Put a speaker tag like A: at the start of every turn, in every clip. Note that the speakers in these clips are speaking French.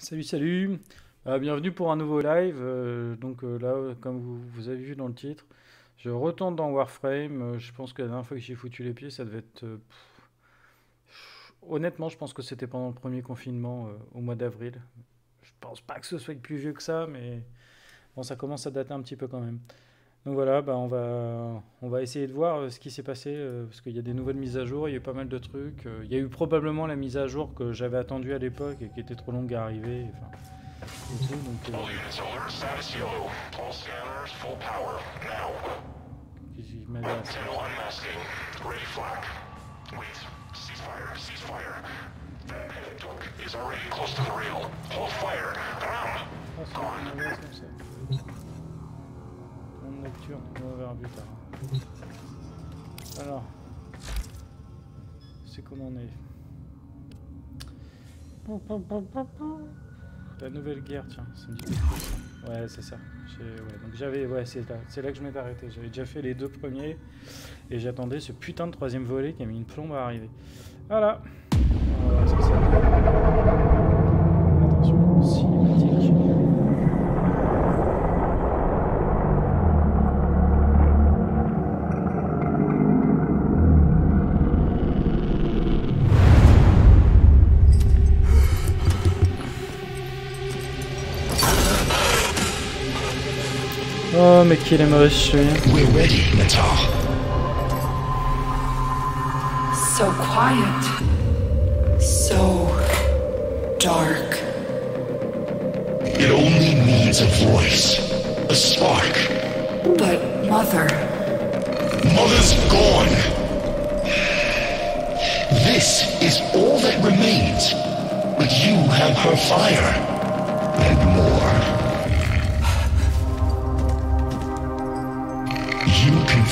A: Salut, salut. Euh, bienvenue pour un nouveau live. Euh, donc euh, là, comme vous, avez vu dans le titre, je retourne dans Warframe. Je pense que la dernière fois que j'ai foutu les pieds, ça devait être... honnêtement, je pense que c'était pendant le premier confinement au mois d'avril. Je pense pas que ce soit plus vieux que ça, mais bon, ça commence à dater un petit peu quand même. Donc voilà, bah, on va, on va essayer de voir euh, ce qui s'est passé, euh, parce qu'il y a des nouvelles mises à jour, il y a eu pas mal de trucs. euh, il y a eu probablement la mise à jour que j'avais attendue à l'époque et qui était trop longue à arriver. Enfin, et tout, donc,
B: All
A: euh, nocturne, mauvais but tard. Alors, c'est comment on est La nouvelle guerre, tiens, ça me dit. Ouais, c'est ça. Ouais, donc j'avais, ouais, c'est là, là que je m'étais arrêté. J'avais déjà fait les deux premiers et j'attendais ce putain de troisième volet qui a mis une plombe à arriver. Voilà. On mais qu'il est moche celui-là.
B: We're ready, Natar.
C: So quiet. So dark.
B: It only needs a voice. A spark.
C: But, Mother,
B: Mother's gone. This is all that remains. But you have her fire.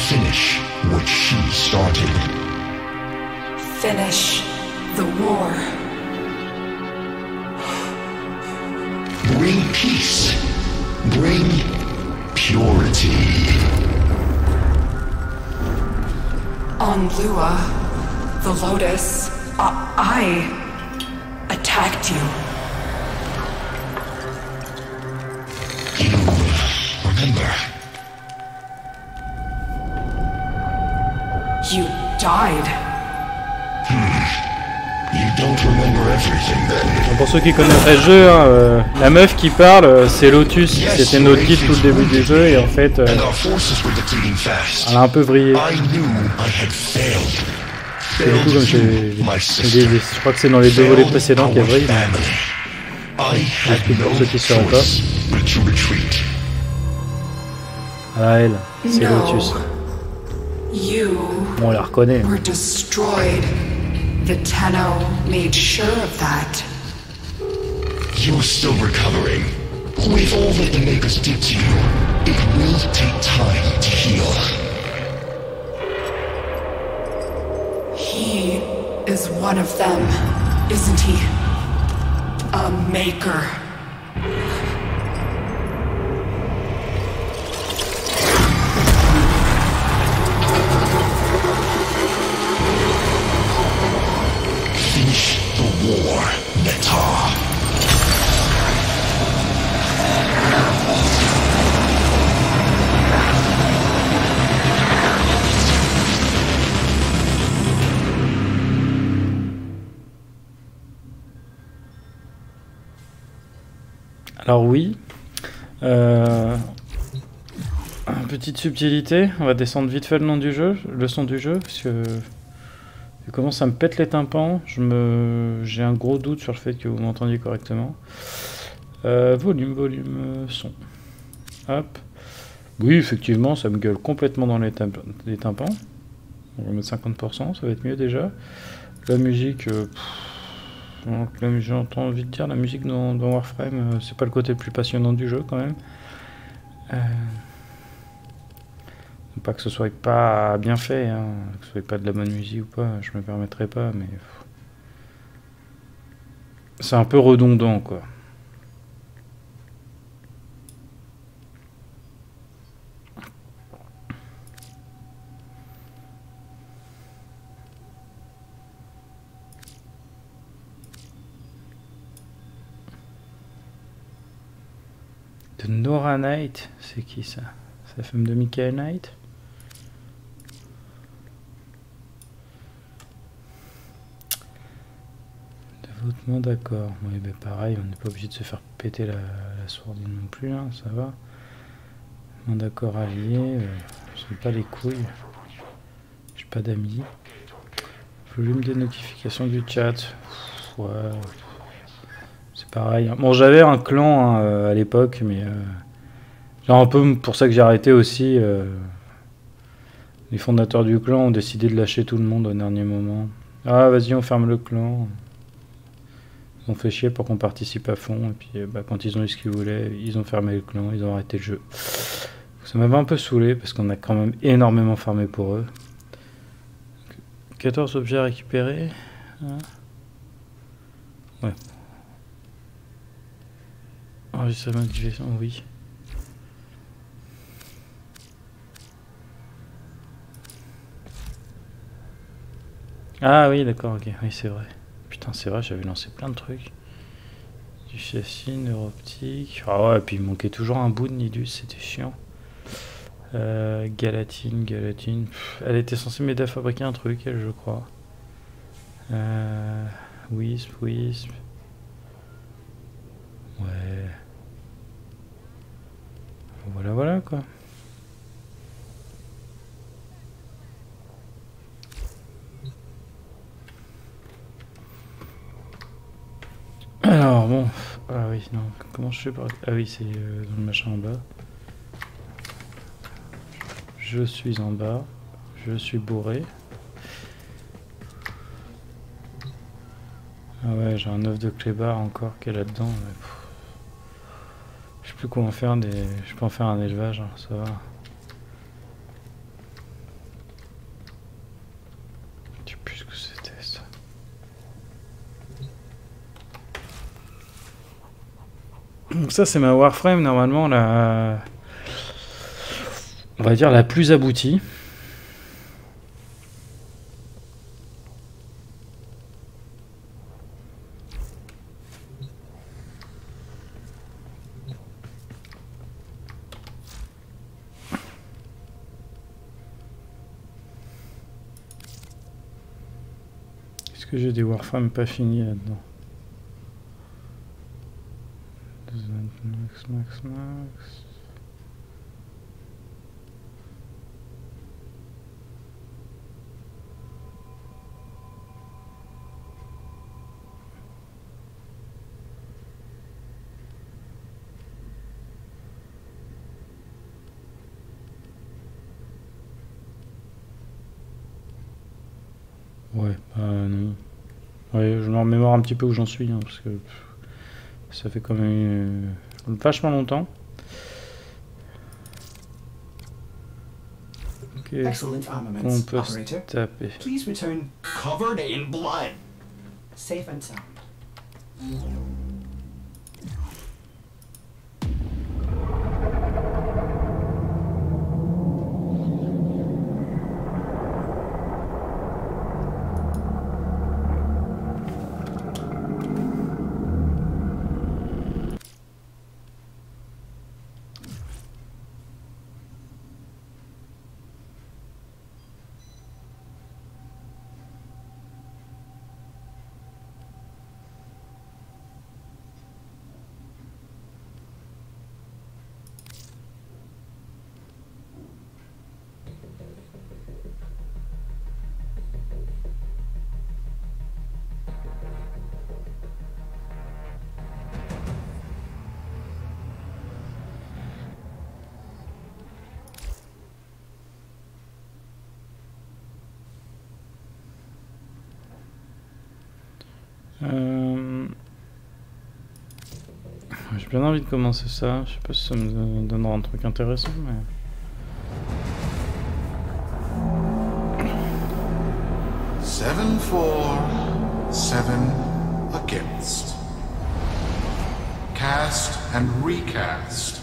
B: Finish what she started.
C: finish the war.
B: Bring peace. Bring purity.
C: On Lua, the Lotus, I, I attacked you.
B: You
C: died.
B: You don't remember everything then.
A: Bon, Pour ceux qui connaîtraient le jeu, hein, euh, la meuf qui parle, euh, c'est Lotus. C'était notre guide tout le début du jeu et en fait, euh, elle a un peu vrillé.
B: I knew I had failed.
A: Et du coup, comme
B: sister.
A: dit, je crois que c'est dans les deux volets précédents qu'elle Explique pour ceux qui sauraient pas. Ah, elle, c'est. Lotus.
C: You
A: on la reconnaît.
C: were destroyed. The Tenno made sure of that.
B: You're still recovering. With all that the Makers did to you, it will take time to heal.
C: He is one of them, isn't he? A maker.
A: Alors oui. Euh, Petite subtilité, on va descendre vite fait le nom du jeu, le son du jeu, parce que il commence à me pète les tympans. Je me, j'ai un gros doute sur le fait que vous m'entendiez correctement. Euh, volume, volume, euh, son. Hop. Oui, effectivement, ça me gueule complètement dans les, tymp- les tympans. On va mettre 50%, ça va être mieux déjà. La musique, donc, j'entends envie de dire, la musique dans, Warframe, euh, c'est pas le côté le plus passionnant du jeu quand même. Euh, pas que ce soit pas bien fait, hein, que ce soit pas de la bonne musique ou pas, je me permettrai pas, mais c'est un peu redondant quoi. Nora Knight C'est qui ça? C'est la femme de Michael Knight? Dévotement d'accord. Oui, ben pareil, on n'est pas obligé de se faire péter la, sourdine non plus, hein, ça va. Mon d'accord allié, euh, je pas les couilles. J'ai pas d'amis. Volume des notifications du chat. Ouais. C'est pareil. Bon, j'avais un clan hein, euh, à l'époque, mais euh, c'est un peu pour ça que j'ai arrêté aussi. euh, les fondateurs du clan ont décidé de lâcher tout le monde au dernier moment. Ah, vas-y, on ferme le clan. Ils ont fait chier pour qu'on participe à fond. Et puis, euh, bah, quand ils ont eu ce qu'ils voulaient, ils ont fermé le clan, ils ont arrêté le jeu. Ça m'avait un peu saoulé parce qu'on a quand même énormément farmé pour eux. 14 objets récupérés. Hein ouais. Enregistrement de division, oui. Ah oui, d'accord, ok. Oui, c'est vrai. Putain, c'est vrai, j'avais lancé plein de trucs. Du châssis, neuroptique. Ah ouais, et puis il manquait toujours un bout de Nidus, c'était chiant. Euh, Galatine, Galatine. Elle était censée m'aider à fabriquer un truc, elle, je crois. Euh, Wisp, Wisp. Ouais. Quoi. Alors, bon. Ah oui, non. Comment je fais pour... Ah oui, c'est euh, dans le machin en bas. Je suis en bas. Je suis bourré. Ah ouais, j'ai un œuf de clébard encore qui est là-dedans. Plus comment faire des... Je peux en faire un élevage, hein, ça va. Je sais plus ce que c'était. Donc ça c'est ma Warframe normalement la... On va dire la plus aboutie. Que j'ai des Warframes pas finis là-dedans Max, max, max. Ouais, bah non. Ouais, je me remémore un petit peu où j'en suis, hein, parce que pff, ça fait quand même euh, vachement longtemps. Peut se taper.
D: Please return covered in blood. Safe and sound.
A: Euh, J'ai bien envie de commencer ça. Je sais pas si ça me donnera un truc intéressant, mais.
B: Seven for, seven against. Cast and recast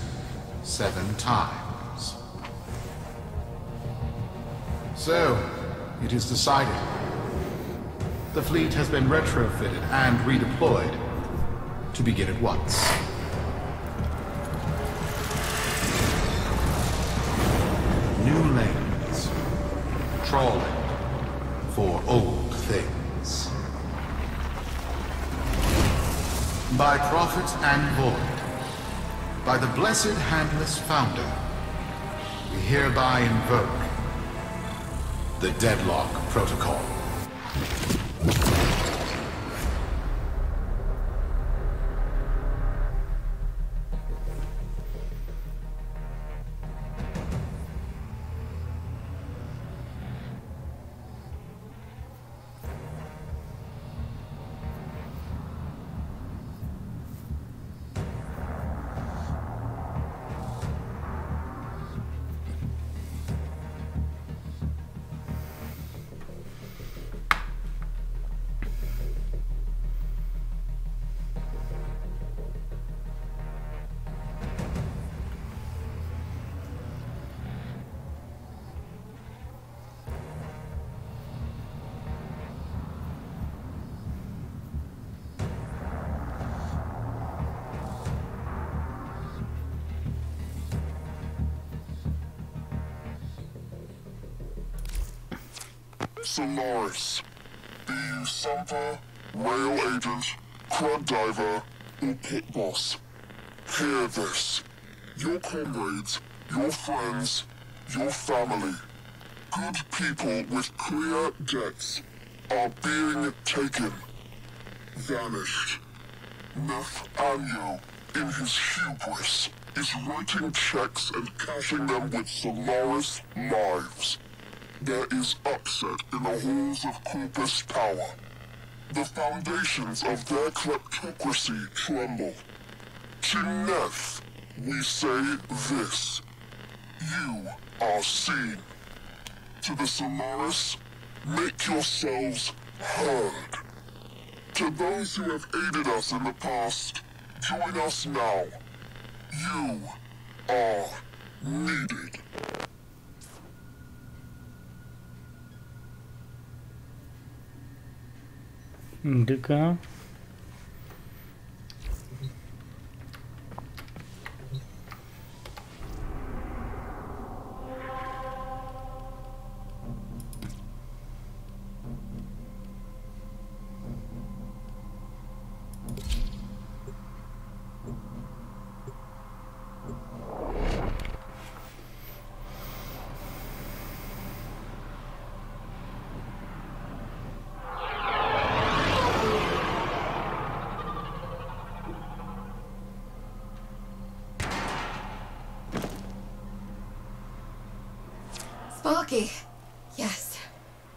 B: seven times. So, it is decided. The fleet has been retrofitted and redeployed to begin at once.
E: New lanes, trawling for old things. By prophets and void, by the blessed handless founder, we hereby invoke the Deadlock Protocol you
F: Solaris. Be you Sumper, Rail Agent, Crud Diver, or Pit Boss. Hear this. Your comrades, your friends, your family, good people with clear debts are being taken. Vanished. Anyo, in his hubris, is writing checks and cashing them with Solaris lives. There is upset in the halls of Corpus power. The foundations of their kleptocracy tremble. To Neth, we say this. You are seen. To the Solaris, make yourselves heard. To those who have aided us in the past, join us now. You are needed.
C: indica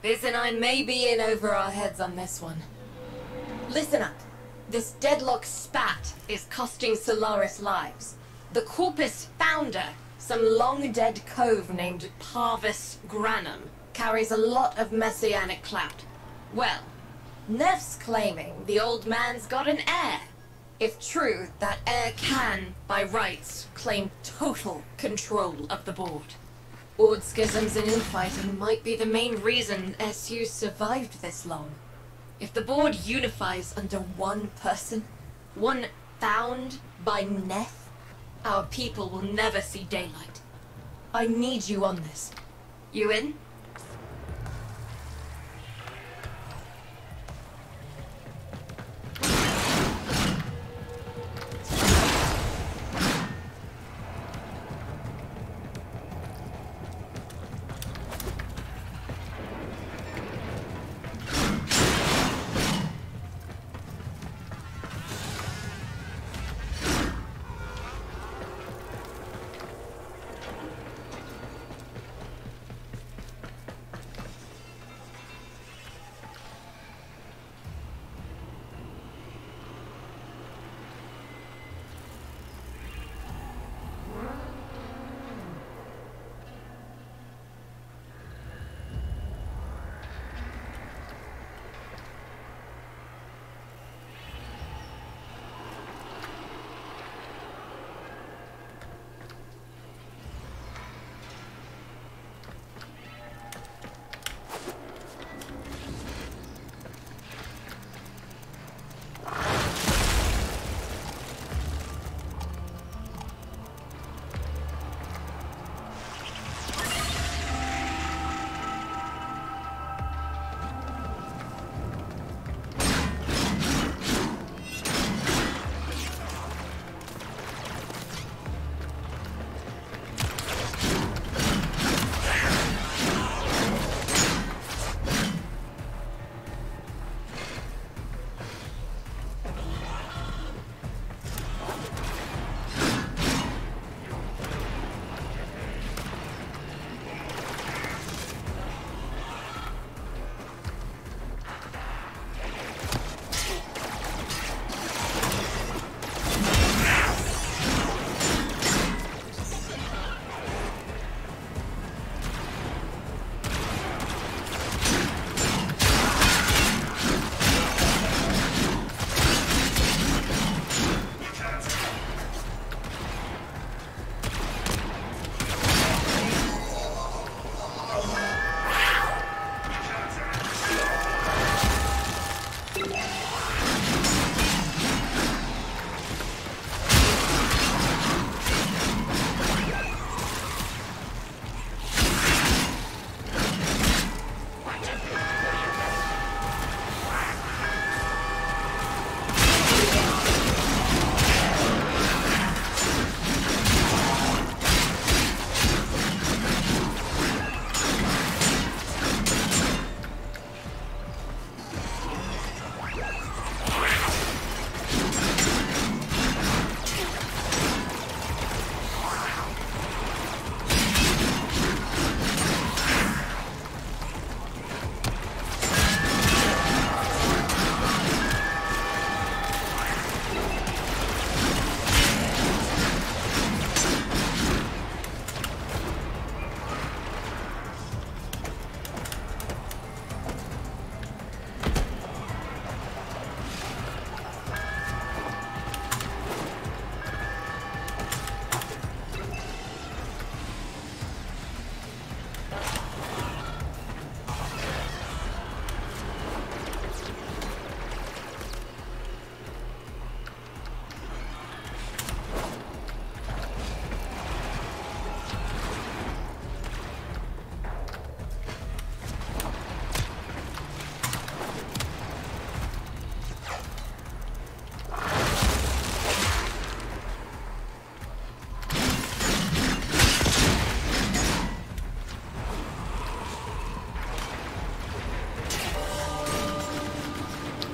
C: Biz and I may be in over our heads on this one. Listen up. This deadlock spat is costing Solaris lives. The Corpus founder, some long-dead cove named Parvis Granum, carries a lot of messianic clout. Well, Neff's claiming the old man's got an heir. If true, that heir can, by rights, claim total control of the board. Ord schisms and infighting might be the main reason SU survived this long. If the board unifies under one person, one found by Neth, our people will never see daylight. I need you on this. You in?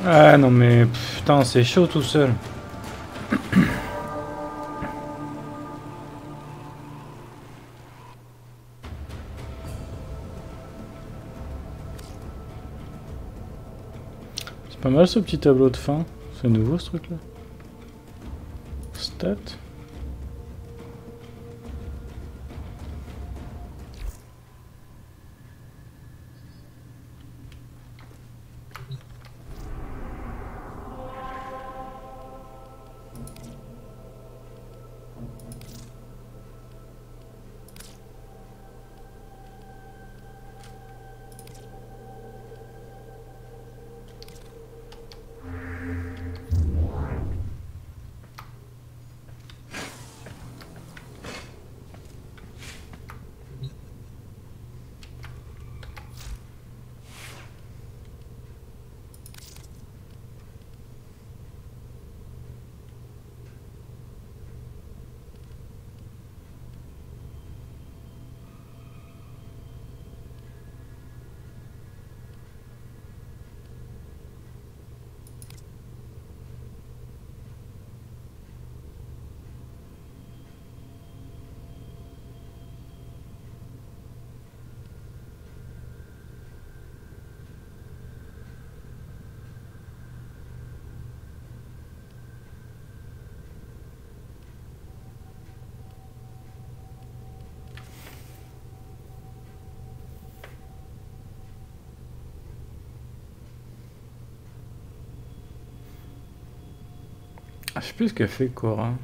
A: Ah non mais putain c'est chaud tout seul. C'est pas mal ce petit tableau de fin. C'est nouveau ce truc là. Stat. Je sais plus ce qu'a fait Cora.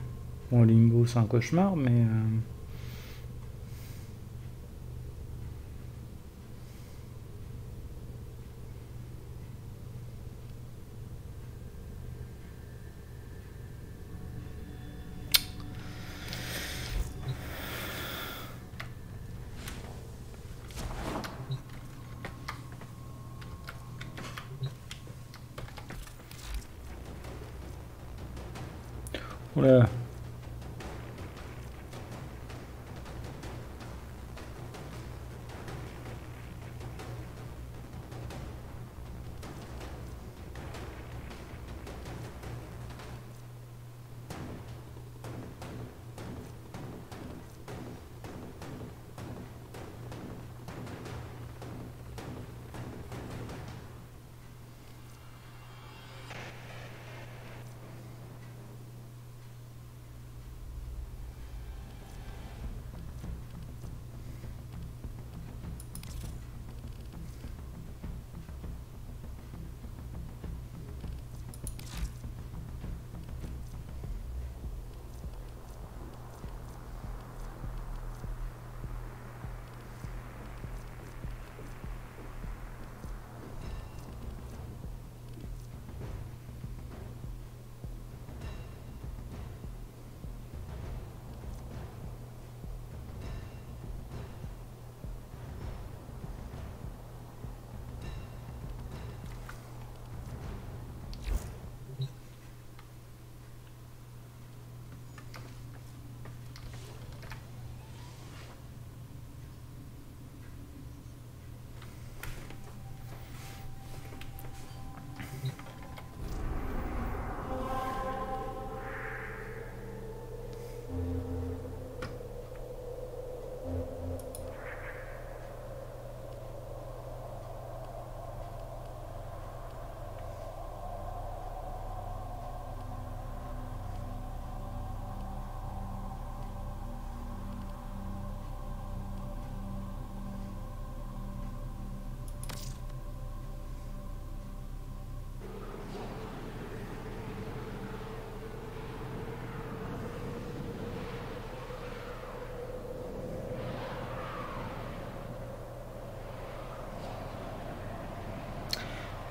A: Bon, Limbo, c'est un cauchemar, mais. euh,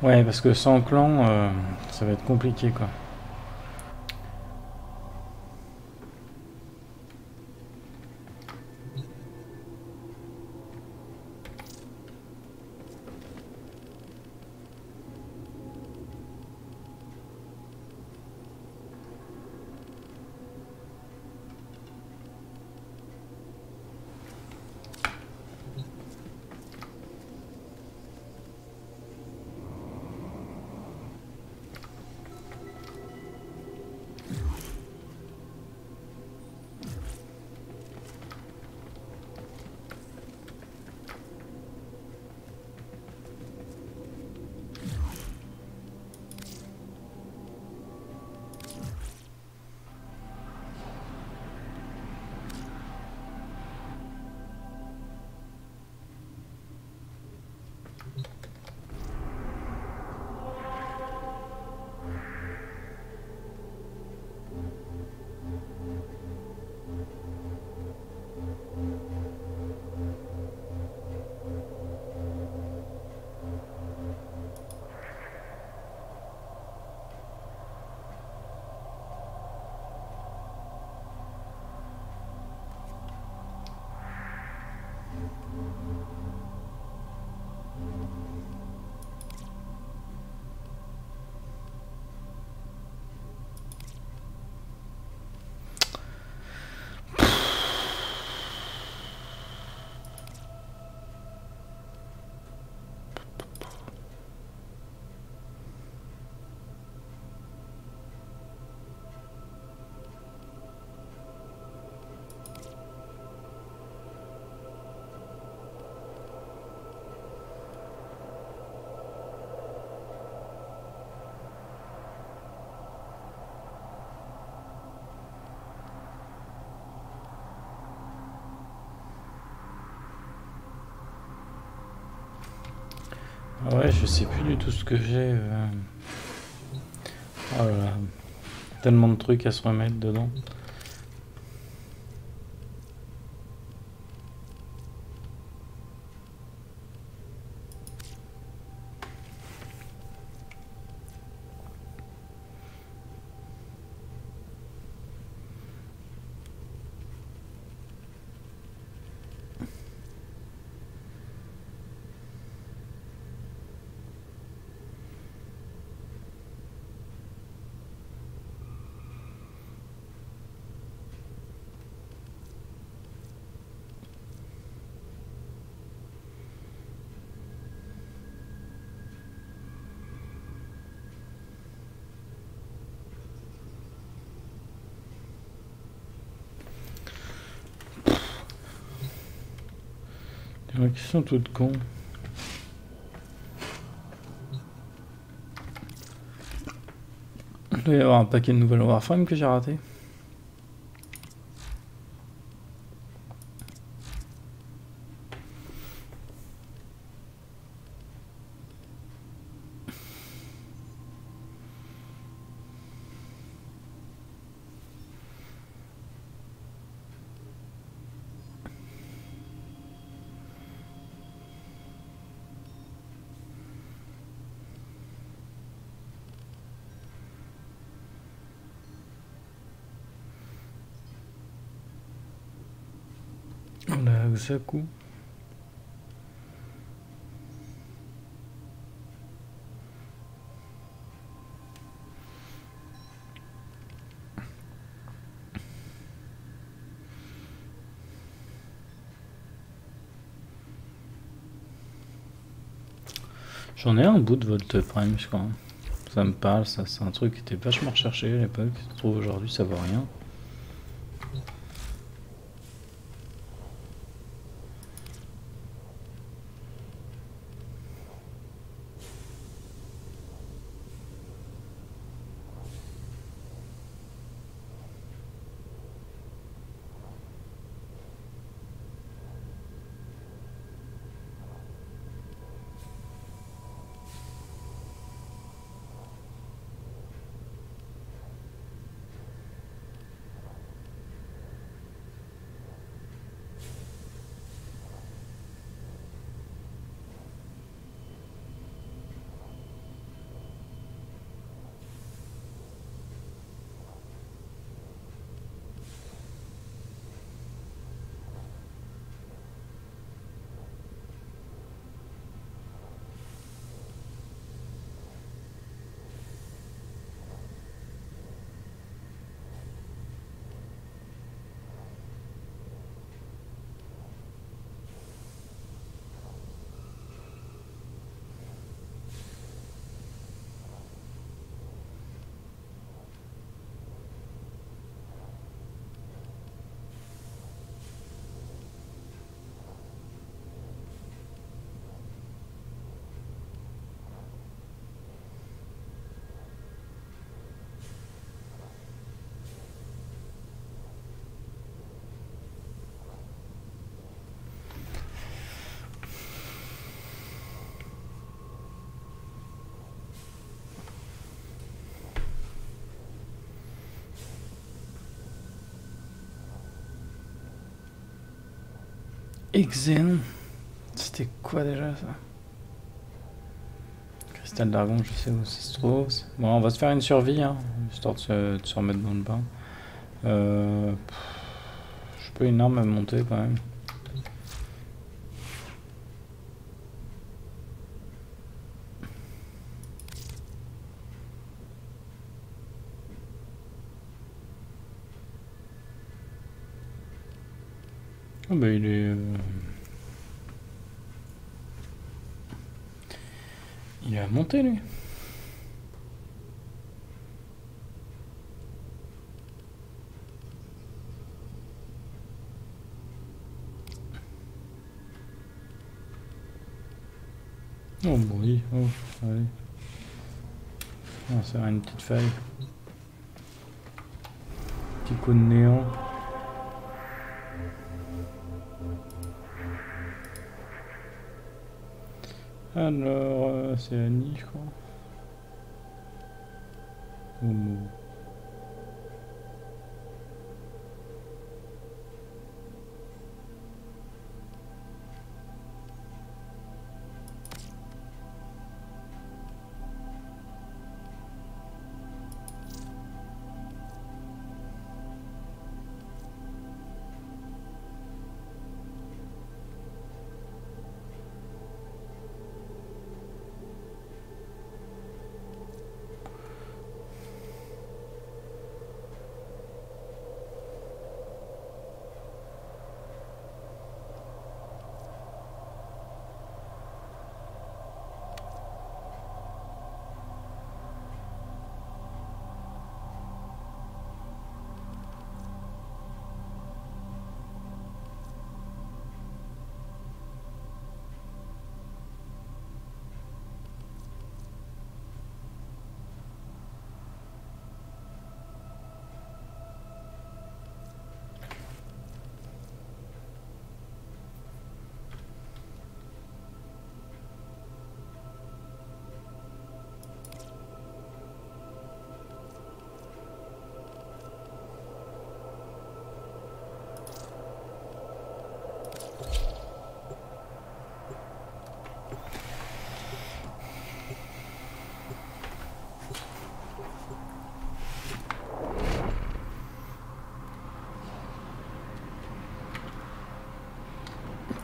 A: Ouais, parce que sans clan, euh, ça va être compliqué quoi. Ouais, je sais plus du tout ce que j'ai. euh. Oh là là. Tellement de trucs à se remettre dedans. Sont toutes cons. Il doit y avoir un paquet de nouvelles Warframe que j'ai raté. J'en ai un bout de Volt Prime, je crois. Ça me parle, ça c'est un truc qui était vachement recherché à l'époque. Je trouve aujourd'hui ça vaut rien. Exen. C'était quoi déjà ça? Cristal d'argon, je sais où ça se trouve. Bon, on va se faire une survie, hein, histoire de se, remettre dans le bain. Euh, je peux une arme monter quand même. Ah bah il est... euh, Il à monter lui. Oh oui, oh, allez. Ah, ça a une petite faille. Petit coup de néant. Alors, euh, c'est Annie, je crois.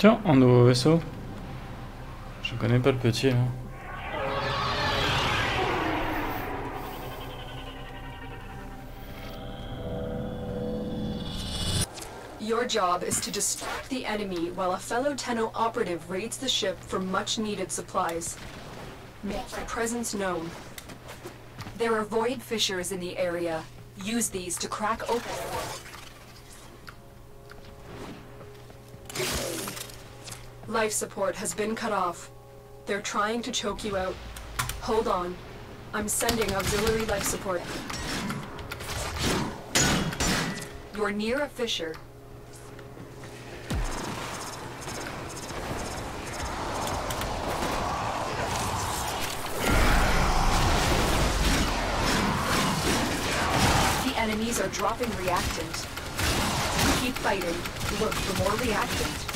A: Tiens, un nouveau vaisseau. Je connais pas le petit.
G: Your job is to distract the enemy while a fellow Tenno operative raids the ship for much needed supplies. Make your presence known. There are void fissures in the area. Use these to crack open. Life support has been cut off. They're trying to choke you out. Hold on. I'm sending auxiliary life support. You're near a fissure. The enemies are dropping reactant. Keep fighting. Look for more reactant.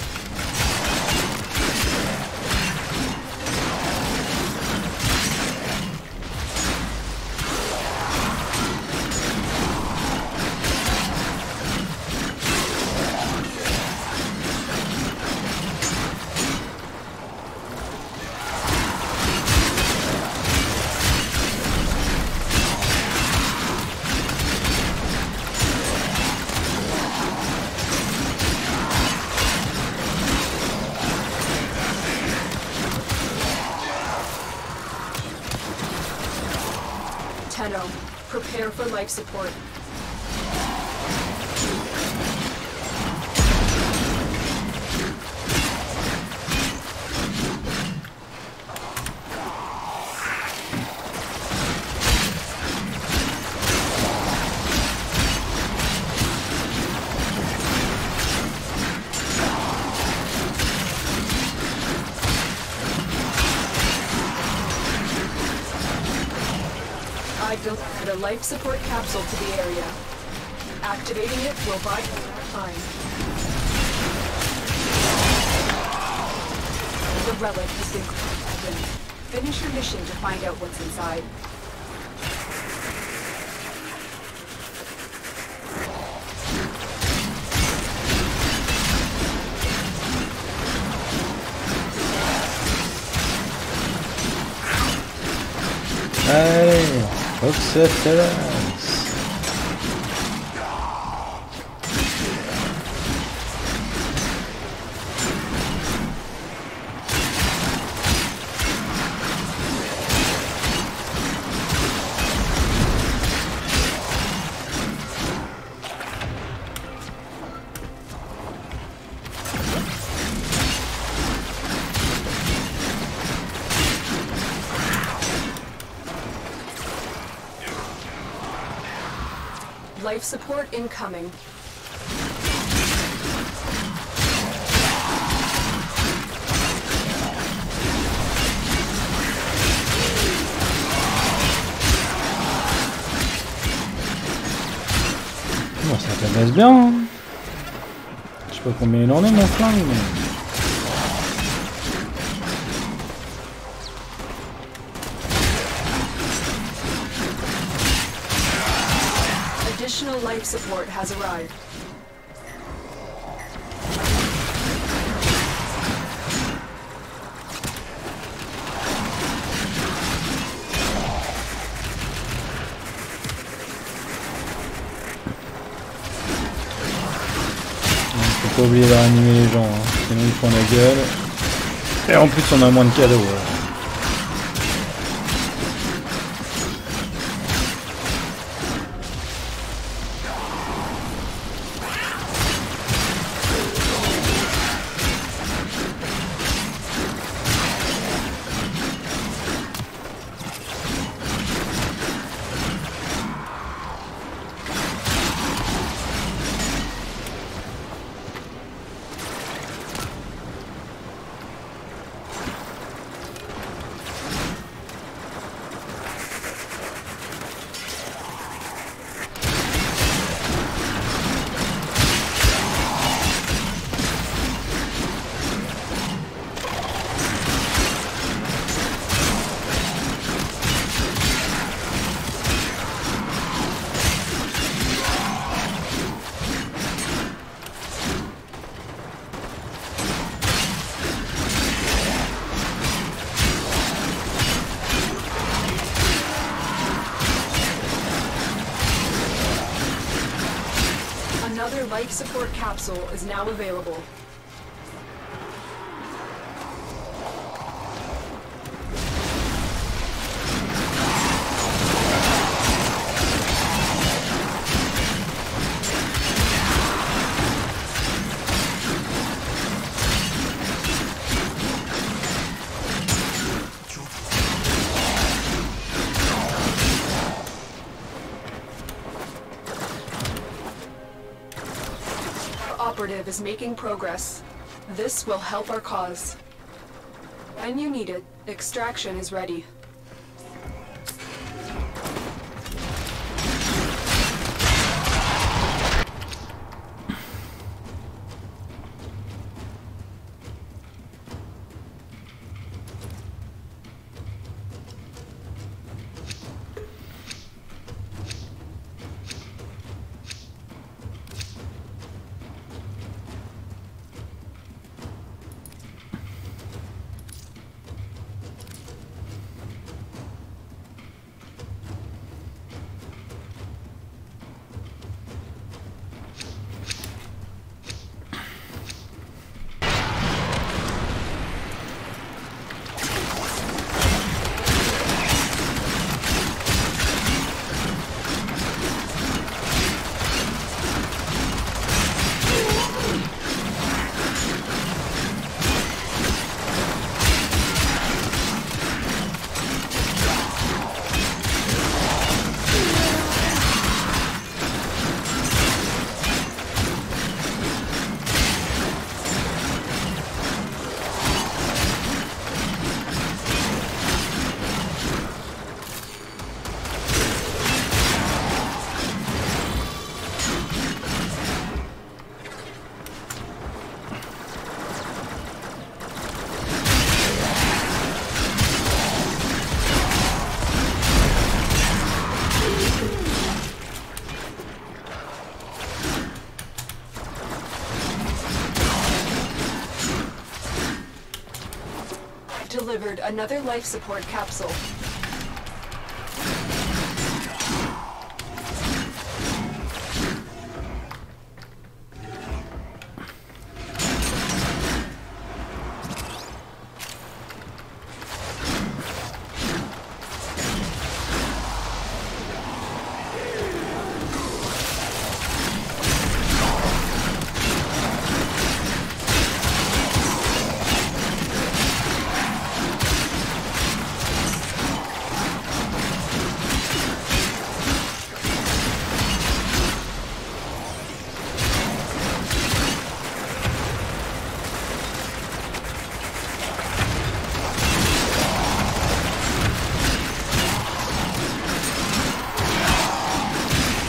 G: Tenno, prepare for life support. Life support capsule to the area. Activating it will buy you time. The relic has been. Finish your mission to find out what's inside. etc. coming.
A: Bon, ça tabasse bien. Hein. Je sais pas combien il en est mon flingue.
G: Support has arrived.
A: Faut pas oublier de réanimer les gens, hein. sinon ils font la gueule. Et en plus on a moins de cadeaux.
G: Is making progress. This will help our cause. When you need it, extraction is ready. Delivered another life support capsule.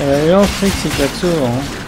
G: Lance Trix, il claque souvent. hein.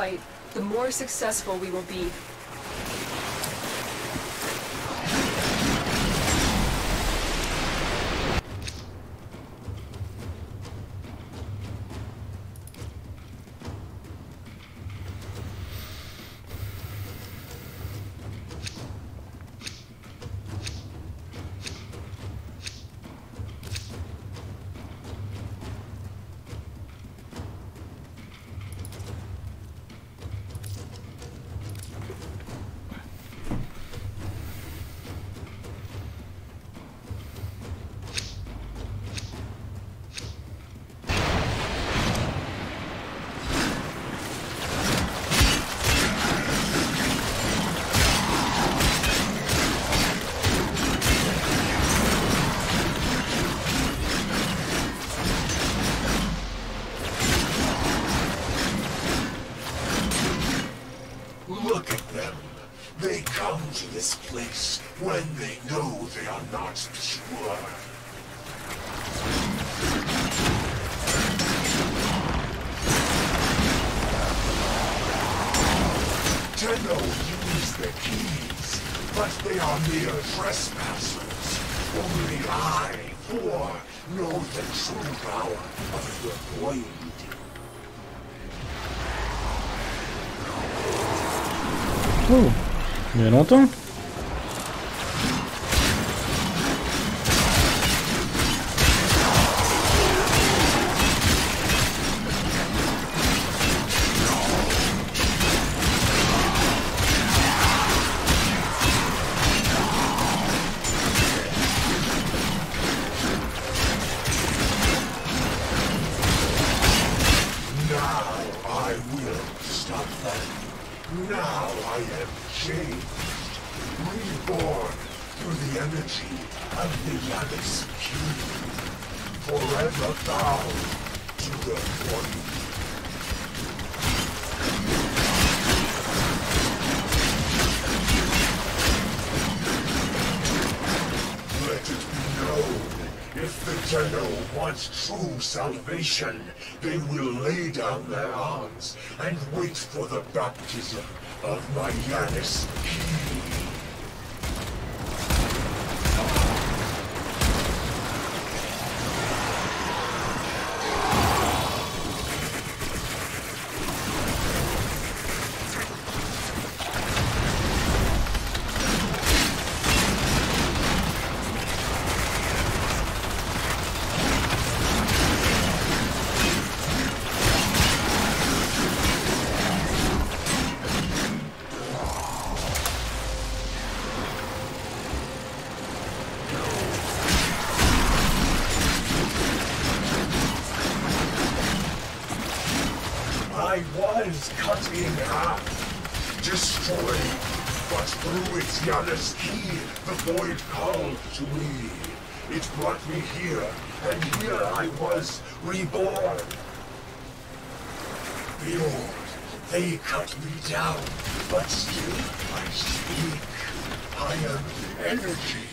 B: Fight, the more successful we will be.
A: Trespassers. Only I, Thor, know the true power of the Void.
G: Oh, il y a
B: I'm here Was cut in half, destroyed, but through its Yanis key, the void called to me. It brought me here, and here I was, reborn. Behold, they cut me down, but still I speak. I am energy,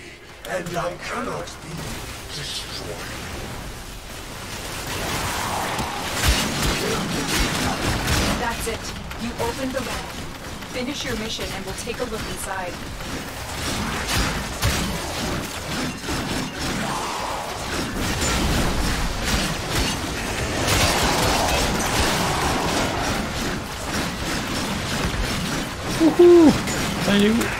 B: and I cannot be destroyed.
G: That's it. You opened the ramp. Finish your mission and we'll take a look inside.
A: Wouhou Ça il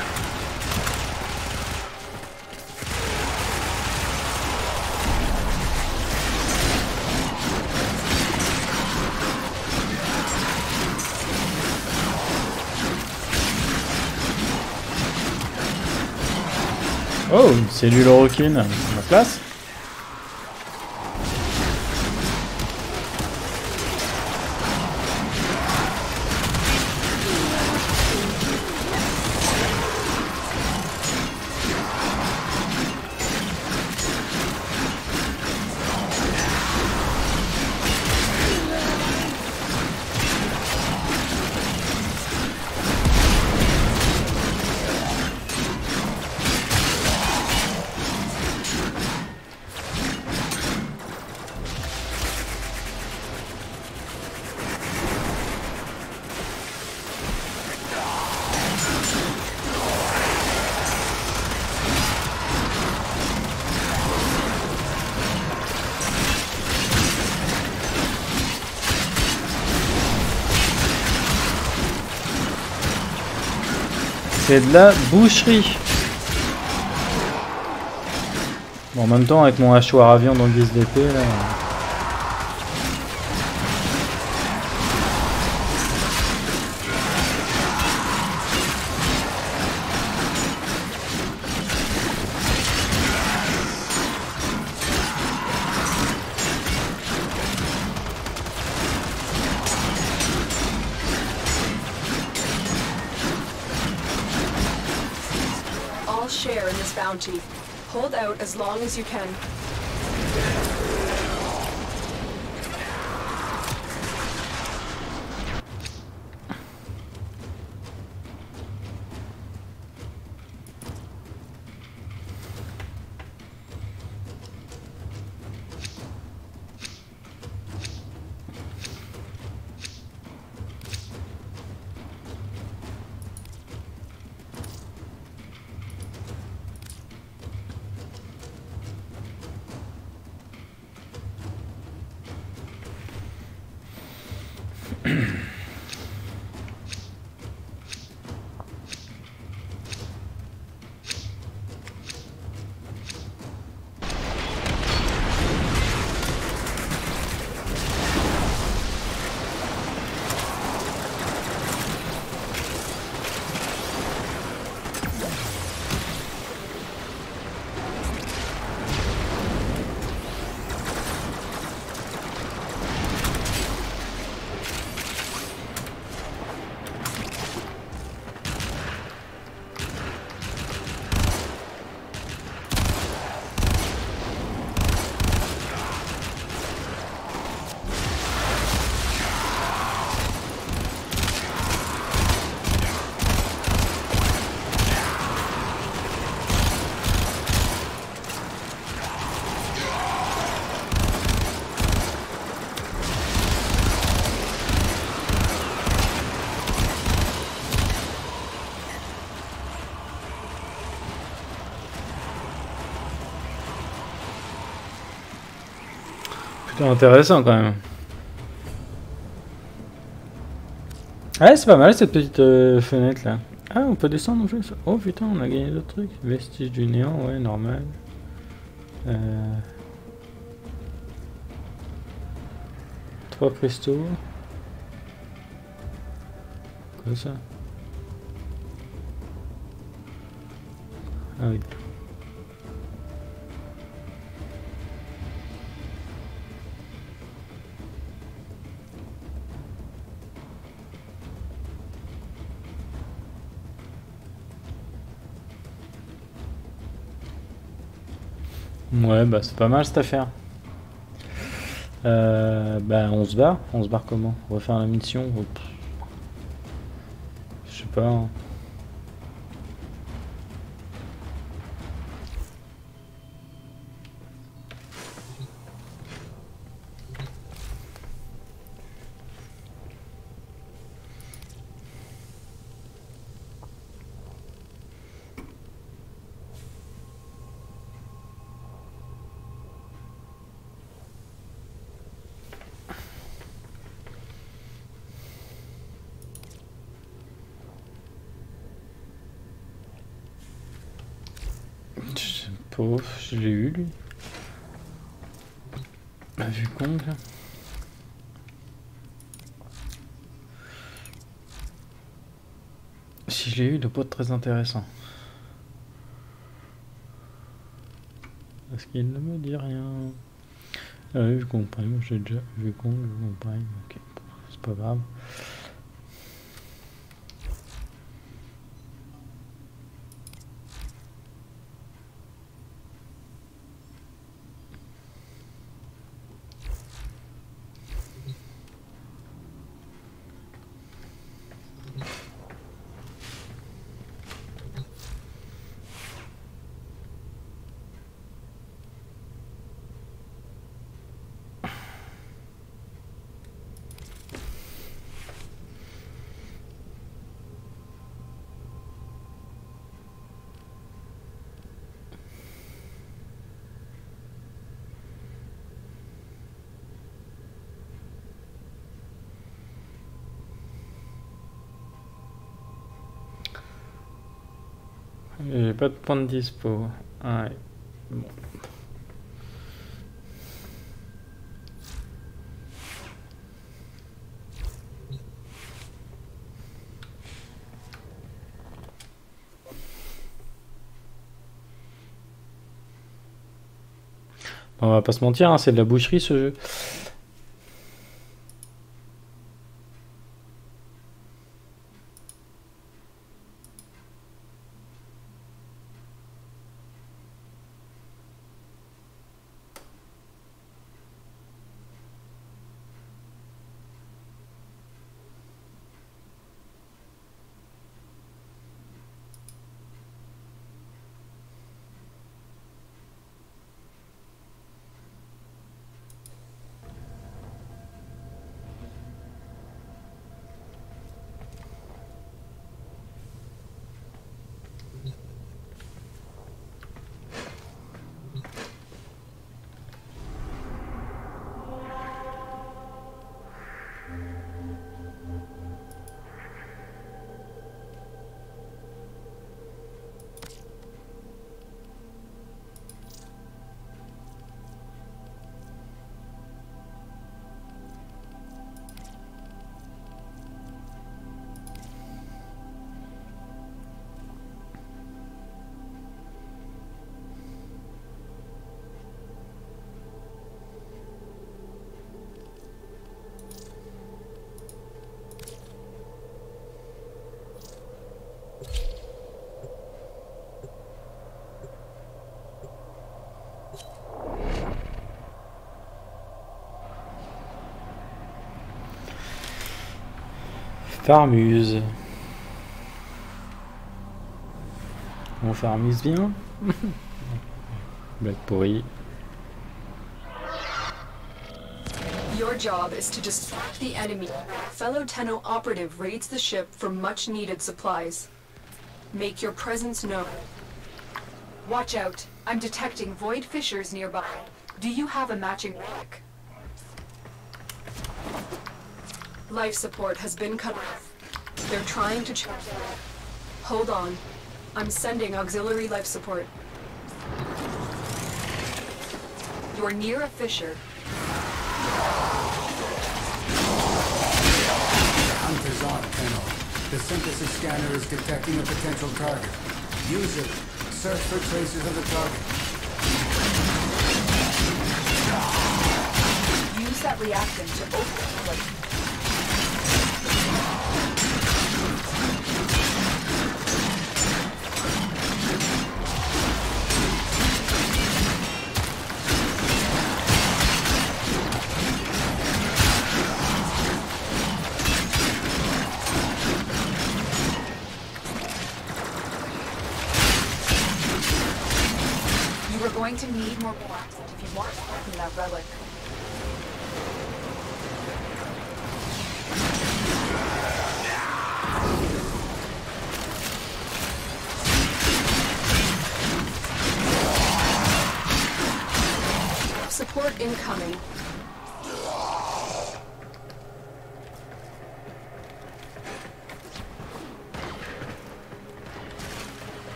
A: Oh, cellule roquine. Ma place C'est de la boucherie. Bon, en même temps, avec mon hachoir à viande en guise d'épée, là... C'est intéressant quand même. Ouais, c'est pas mal cette petite euh, fenêtre là. Ah, on peut descendre en plus. Oh putain, on a gagné d'autres trucs. Vestige du néant, ouais, normal. Euh... Trois cristaux. Quoi ça? Ah oui. Ouais, bah c'est pas mal cette affaire. Euh, bah on se barre. On se barre comment? Refaire la mission Oh. Je sais pas. hein. Je sais pas, je l'ai eu lui. La vue Kong. là. Je très intéressant. Parce qu'il ne me dit rien. Ah oui, prime, j'ai déjà vu vu qu'on prime, ok, c'est pas grave. J'ai pas de point de dispo. Ah Ouais. Bon. On va pas se mentir, hein, c'est de la boucherie ce jeu. Farmuse. On farmuse bien. Blague pourrie.
G: Your job is to distract the enemy. Fellow Tenno operative raids the ship for much needed supplies. Make your presence known. Watch out. I'm detecting void fissures nearby. Do you have a matching relic? Life support has been cut off. They're trying to ch- Hold on. I'm sending auxiliary life support. You're near a fissure.
H: Hunter's on, Tenno. The synthesis scanner is detecting a potential target. Use it. Search for traces of the target.
G: Use that reactant to open the plate.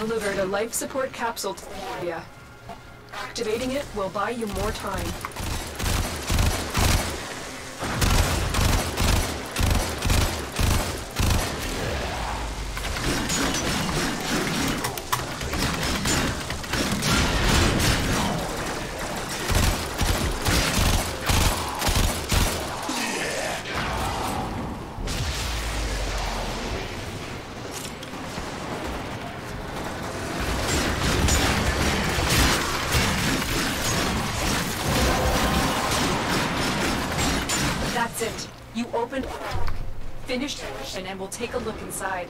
G: Delivered a life support capsule to the area. Activating it will buy you more time. outside.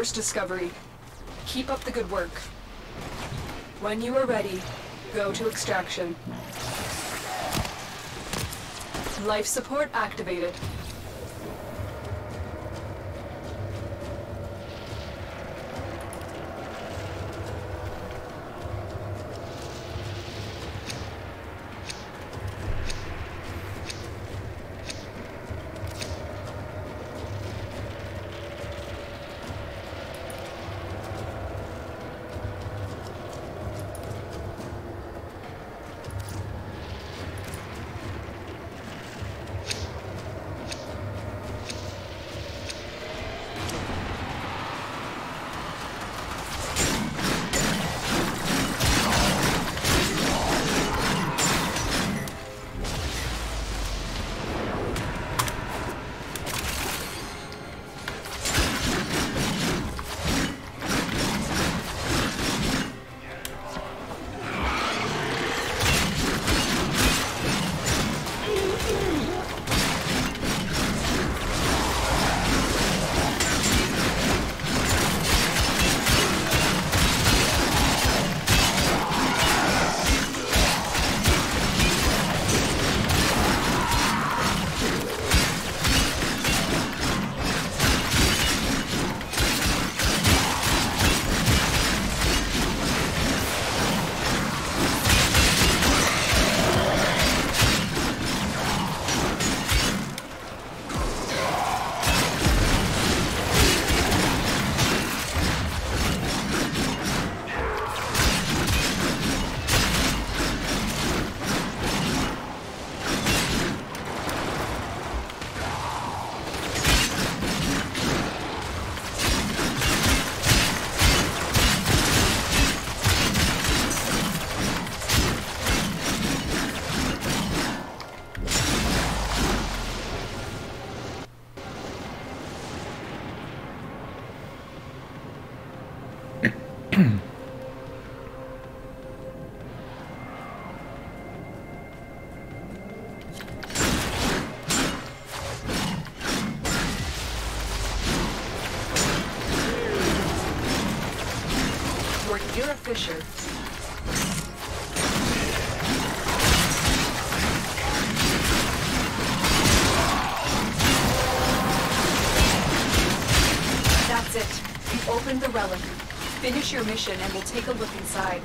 G: First discovery. Keep up the good work. When you are ready, go to extraction. Life support activated. That's it. You opened the relic. Finish your mission and we'll take a look inside.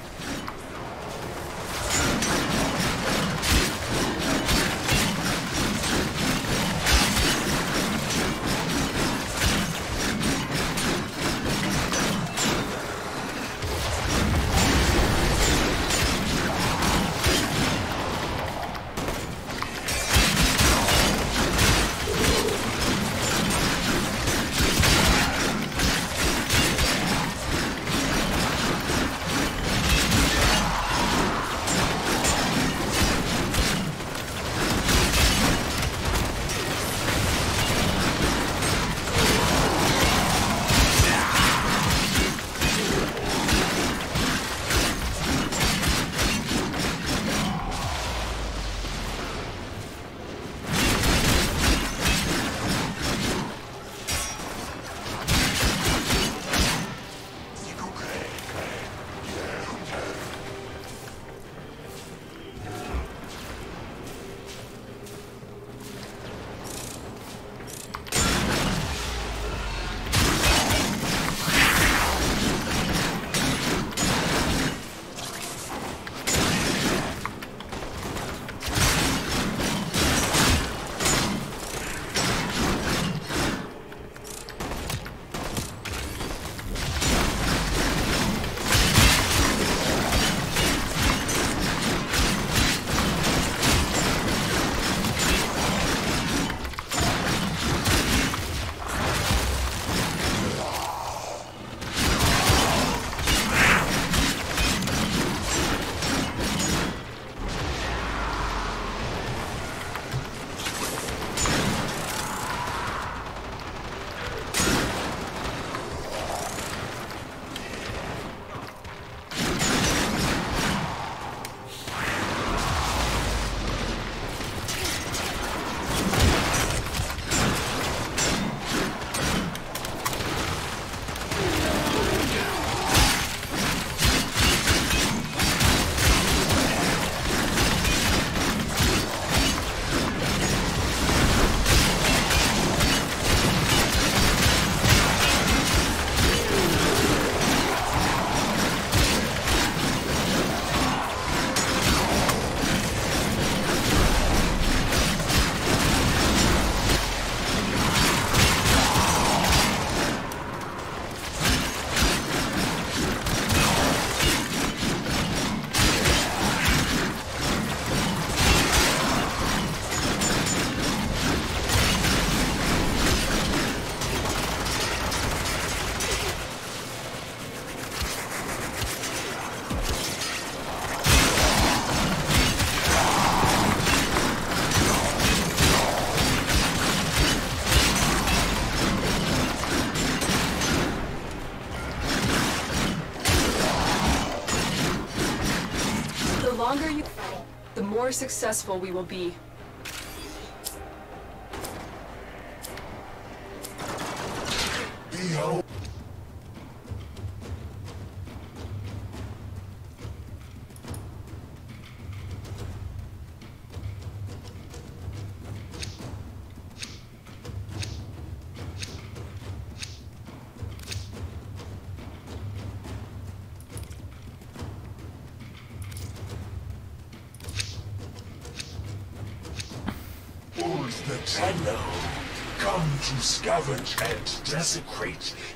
G: More successful we will be.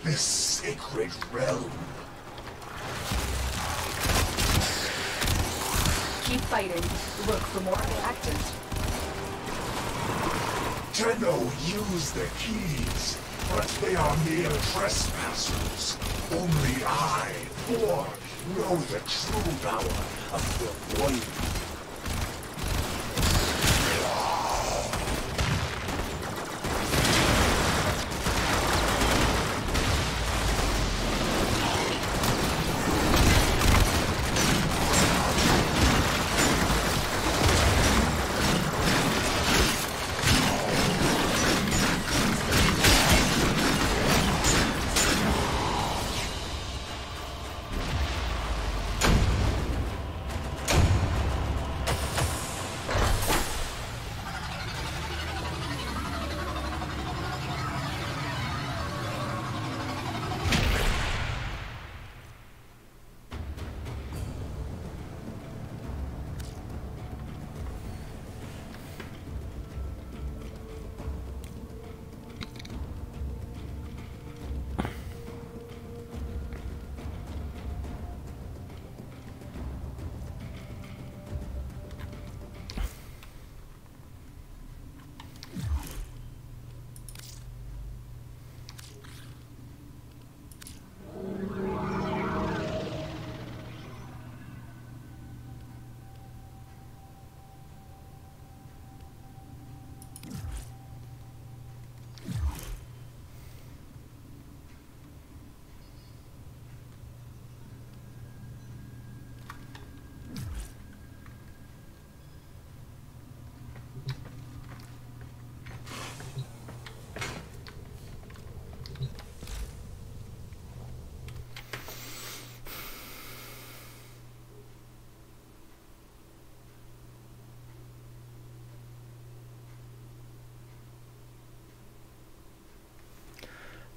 B: This sacred realm.
G: Keep fighting. Look for more reactant.
B: Tenno use the keys, but they are mere trespassers. Only I, Thor, know the true power of the Void.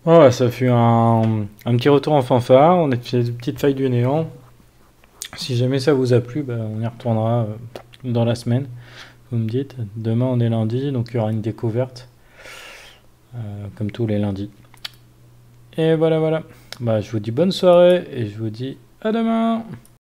A: Ouais, ça fut un, un petit retour en fanfare. On a fait une petite faille du néant. Si jamais ça vous a plu, bah, on y retournera euh, dans la semaine. Vous me dites. Demain, on est lundi, donc il y aura une découverte. euh, comme tous les lundis. Et voilà, voilà. Bah, je vous dis bonne soirée et je vous dis à demain.